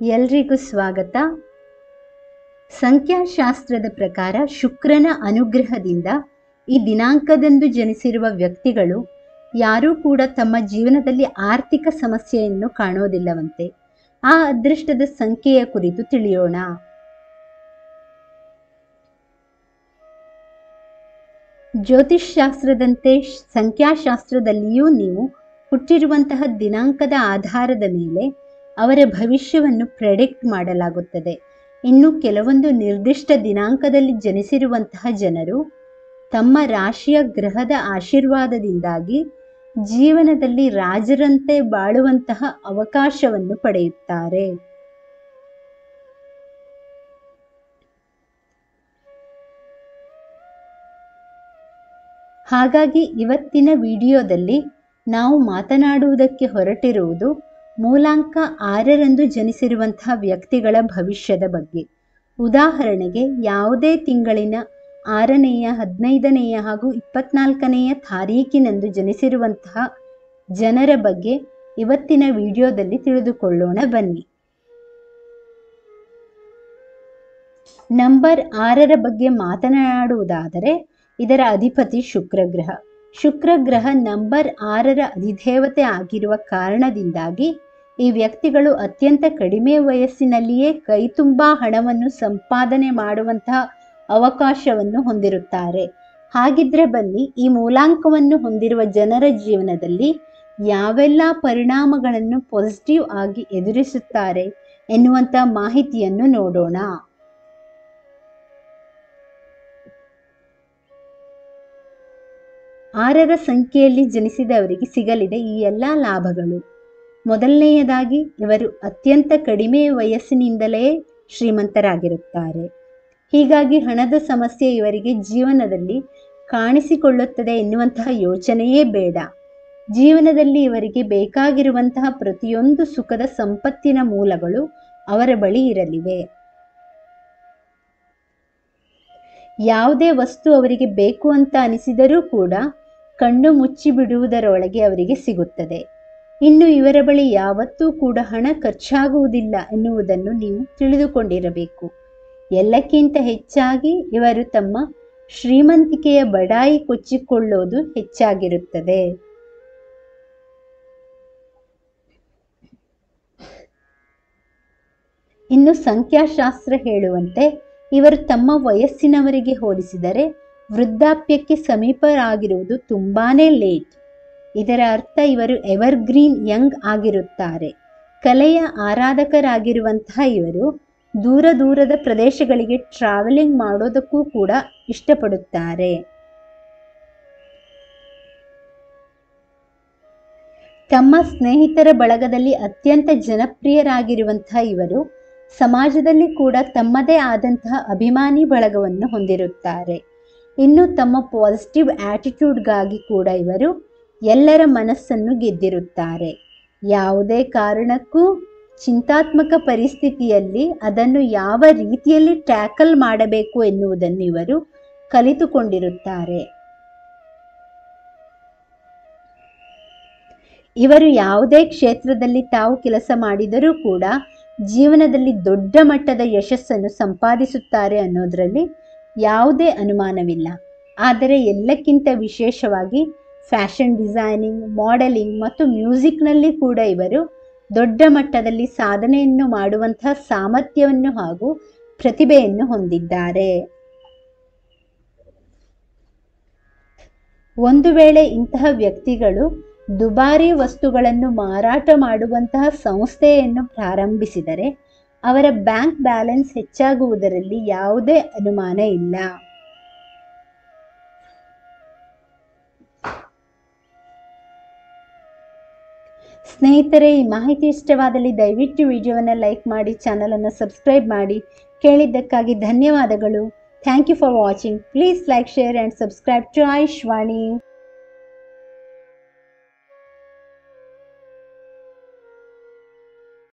ಎಲ್ರಿಗೂ ಸ್ವಾಗತ. ಸಂಖ್ಯಾಶಾಸ್ತ್ರದ ಪ್ರಕಾರ ಶುಕ್ರನ ಅನುಗ್ರಹದಿಂದ ಈ ದಿನಾಂಕದಂದು ಜನಿಸಿರುವ ವ್ಯಕ್ತಿಗಳು ಯಾರೂ ಕೂಡ ತಮ್ಮ ಜೀವನದಲ್ಲಿ ಆರ್ಥಿಕ ಸಮಸ್ಯೆಯನ್ನು ಕಾಣೋದಿಲ್ಲವಂತೆ. ಆ ಅದೃಷ್ಟದ ಸಂಖ್ಯೆಯ ಕುರಿತು ತಿಳಿಯೋಣ. ಜ್ಯೋತಿಷ್ ಶಾಸ್ತ್ರದಂತೆ ಸಂಖ್ಯಾಶಾಸ್ತ್ರದಲ್ಲಿಯೂ ನೀವು ಹುಟ್ಟಿರುವಂತಹ ದಿನಾಂಕದ ಆಧಾರದ ಮೇಲೆ ಅವರ ಭವಿಷ್ಯವನ್ನು ಪ್ರೆಡಿಕ್ಟ್ ಮಾಡಲಾಗುತ್ತದೆ. ಇನ್ನು ಕೆಲವೊಂದು ನಿರ್ದಿಷ್ಟ ದಿನಾಂಕದಲ್ಲಿ ಜನಿಸಿರುವಂತಹ ಜನರು ತಮ್ಮ ರಾಶಿಯ ಗ್ರಹದ ಆಶೀರ್ವಾದದಿಂದಾಗಿ ಜೀವನದಲ್ಲಿ ರಾಜರಂತೆ ಬಾಳುವಂತಹ ಅವಕಾಶವನ್ನು ಪಡೆಯುತ್ತಾರೆ. ಹಾಗಾಗಿ ಇವತ್ತಿನ ವಿಡಿಯೋದಲ್ಲಿ ನಾವು ಮಾತನಾಡುವುದಕ್ಕೆ ಹೊರಟಿರುವುದು ಮೂಲಾಂಕ ಆರರಂದು ಜನಿಸಿರುವಂತಹ ವ್ಯಕ್ತಿಗಳ ಭವಿಷ್ಯದ ಬಗ್ಗೆ. ಉದಾಹರಣೆಗೆ, ಯಾವುದೇ ತಿಂಗಳಿನ ಆರನೆಯ, ಹದಿನೈದನೆಯ ಹಾಗೂ ಇಪ್ಪತ್ನಾಲ್ಕನೆಯ ತಾರೀಕಿನಂದು ಜನಿಸಿರುವಂತಹ ಜನರ ಬಗ್ಗೆ ಇವತ್ತಿನ ವಿಡಿಯೋದಲ್ಲಿ ತಿಳಿದುಕೊಳ್ಳೋಣ. ಬನ್ನಿ. ನಂಬರ್ ಆರರ ಬಗ್ಗೆ ಮಾತನಾಡುವುದಾದರೆ, ಇದರ ಅಧಿಪತಿ ಶುಕ್ರಗ್ರಹ. ಶುಕ್ರಗ್ರಹ ಶುಕ್ರ ಗ್ರಹ ನಂಬರ್ ಆರರ ಅಧಿದೇವತೆ ಆಗಿರುವ ಕಾರಣದಿಂದಾಗಿ ಈ ವ್ಯಕ್ತಿಗಳು ಅತ್ಯಂತ ಕಡಿಮೆ ವಯಸ್ಸಿನಲ್ಲಿಯೇ ಕೈತುಂಬಾ ಹಣವನ್ನು ಸಂಪಾದನೆ ಮಾಡುವಂತಹ ಅವಕಾಶವನ್ನು ಹೊಂದಿರುತ್ತಾರೆ. ಹಾಗಿದ್ರೆ ಬನ್ನಿ, ಈ ಮೂಲಾಂಕವನ್ನು ಹೊಂದಿರುವ ಜನರ ಜೀವನದಲ್ಲಿ ಯಾವೆಲ್ಲ ಪರಿಣಾಮಗಳನ್ನು ಪಾಸಿಟಿವ್ ಆಗಿ ಎದುರಿಸುತ್ತಾರೆ ಎನ್ನುವಂಥ ಮಾಹಿತಿಯನ್ನು ನೋಡೋಣ. ಆರರ ಸಂಖ್ಯೆಯಲ್ಲಿ ಜನಿಸಿದವರಿಗೆ ಸಿಗಲಿದೆ ಈ ಎಲ್ಲ ಲಾಭಗಳು. ಮೊದಲನೆಯದಾಗಿ ಇವರು ಅತ್ಯಂತ ಕಡಿಮೆ ವಯಸ್ಸಿನಿಂದಲೇ ಶ್ರೀಮಂತರಾಗಿರುತ್ತಾರೆ. ಹೀಗಾಗಿ ಹಣದ ಸಮಸ್ಯೆ ಇವರಿಗೆ ಜೀವನದಲ್ಲಿ ಕಾಣಿಸಿಕೊಳ್ಳುತ್ತದೆ ಎನ್ನುವಂತಹ ಯೋಚನೆಯೇ ಬೇಡ. ಜೀವನದಲ್ಲಿ ಇವರಿಗೆ ಬೇಕಾಗಿರುವಂತಹ ಪ್ರತಿಯೊಂದು ಸುಖದ ಸಂಪತ್ತಿನ ಮೂಲಗಳು ಅವರ ಬಳಿ ಇರಲಿವೆ. ಯಾವುದೇ ವಸ್ತು ಅವರಿಗೆ ಬೇಕು ಅಂತ ಅನಿಸಿದರೂ ಕೂಡ ಕಣ್ಣು ಮುಚ್ಚಿ ಬಿಡುವುದರೊಳಗೆ ಅವರಿಗೆ ಸಿಗುತ್ತದೆ. ಇನ್ನು ಇವರ ಬಳಿ ಯಾವತ್ತೂ ಕೂಡ ಹಣ ಖರ್ಚಾಗುವುದಿಲ್ಲ ಎನ್ನುವುದನ್ನು ನೀವು ತಿಳಿದುಕೊಂಡಿರಬೇಕು. ಎಲ್ಲಕ್ಕಿಂತ ಹೆಚ್ಚಾಗಿ ಇವರು ತಮ್ಮ ಶ್ರೀಮಂತಿಕೆಯ ಬಡಾಯಿ ಕೊಚ್ಚಿಕೊಳ್ಳೋದು ಹೆಚ್ಚಾಗಿರುತ್ತದೆ. ಇನ್ನು ಸಂಖ್ಯಾಶಾಸ್ತ್ರ ಹೇಳುವಂತೆ ಇವರು ತಮ್ಮ ವಯಸ್ಸಿನವರಿಗೆ ಹೋಲಿಸಿದರೆ ವೃದ್ಧಾಪ್ಯಕ್ಕೆ ಸಮೀಪರಾಗಿರುವುದು ತುಂಬಾನೇ ಲೇಟ್. ಇದರ ಅರ್ಥ ಇವರು ಎವರ್ಗ್ರೀನ್ ಯಂಗ್ ಆಗಿರುತ್ತಾರೆ. ಕಲೆಯ ಆರಾಧಕರಾಗಿರುವಂತಹ ಇವರು ದೂರ ದೂರದ ಪ್ರದೇಶಗಳಿಗೆ ಟ್ರಾವೆಲಿಂಗ್ ಮಾಡೋದಕ್ಕೂ ಕೂಡ ಇಷ್ಟಪಡುತ್ತಾರೆ. ತಮ್ಮ ಸ್ನೇಹಿತರ ಬಳಗದಲ್ಲಿ ಅತ್ಯಂತ ಜನಪ್ರಿಯರಾಗಿರುವಂತಹ ಇವರು ಸಮಾಜದಲ್ಲಿ ಕೂಡ ತಮ್ಮದೇ ಆದಂತಹ ಅಭಿಮಾನಿ ಬಳಗವನ್ನು ಹೊಂದಿರುತ್ತಾರೆ. ಇನ್ನು ತಮ್ಮ ಪಾಸಿಟಿವ್ ಆಟಿಟ್ಯೂಡ್ಗಾಗಿ ಕೂಡ ಇವರು ಎಲ್ಲರ ಮನಸ್ಸನ್ನು ಗೆದ್ದಿರುತ್ತಾರೆ. ಯಾವುದೇ ಕಾರಣಕ್ಕೂ ಚಿಂತಾತ್ಮಕ ಪರಿಸ್ಥಿತಿಯಲ್ಲಿ ಅದನ್ನು ಯಾವ ರೀತಿಯಲ್ಲಿ ಟ್ಯಾಕಲ್ ಮಾಡಬೇಕು ಎನ್ನುವುದನ್ನು ಇವರು ಕಲಿತುಕೊಂಡಿರುತ್ತಾರೆ. ಇವರು ಯಾವುದೇ ಕ್ಷೇತ್ರದಲ್ಲಿ ತಾವು ಕೆಲಸ ಮಾಡಿದರೂ ಕೂಡ ಜೀವನದಲ್ಲಿ ದೊಡ್ಡ ಮಟ್ಟದ ಯಶಸ್ಸನ್ನು ಸಂಪಾದಿಸುತ್ತಾರೆ ಅನ್ನೋದರಲ್ಲಿ ಯಾವುದೇ ಅನುಮಾನವಿಲ್ಲ. ಆದರೆ ಎಲ್ಲಕ್ಕಿಂತ ವಿಶೇಷವಾಗಿ ಫ್ಯಾಷನ್ ಡಿಸೈನಿಂಗ್, ಮಾಡೆಲಿಂಗ್ ಮತ್ತು ಮ್ಯೂಸಿಕ್ನಲ್ಲಿ ಕೂಡ ಇವರು ದೊಡ್ಡ ಮಟ್ಟದಲ್ಲಿ ಸಾಧನೆಯನ್ನು ಮಾಡುವಂತಹ ಸಾಮರ್ಥ್ಯವನ್ನು ಹಾಗೂ ಪ್ರತಿಭೆಯನ್ನು ಹೊಂದಿದ್ದಾರೆ. ಒಂದು ವೇಳೆ ಇಂತಹ ವ್ಯಕ್ತಿಗಳು ದುಬಾರಿ ವಸ್ತುಗಳನ್ನು ಮಾರಾಟ ಮಾಡುವಂತಹ ಸಂಸ್ಥೆಯನ್ನು ಪ್ರಾರಂಭಿಸಿದರೆ ಅವರ ಬ್ಯಾಂಕ್ ಬ್ಯಾಲೆನ್ಸ್ ಹೆಚ್ಚಾಗುವುದರಲ್ಲಿ ಯಾವುದೇ ಅನುಮಾನ ಇಲ್ಲ. ಸ್ನೇಹಿತರೆ, ಈ ಮಾಹಿತಿ ಇಷ್ಟವಾದಲ್ಲಿ ದಯವಿಟ್ಟು ವಿಡಿಯೋವನ್ನು ಲೈಕ್ ಮಾಡಿ, ಚಾನಲನ್ನು ಸಬ್ಸ್ಕ್ರೈಬ್ ಮಾಡಿ. ಕೇಳಿದ್ದಕ್ಕಾಗಿ ಧನ್ಯವಾದಗಳು. Thank you for watching. Please like, share, and subscribe to Ayushvani.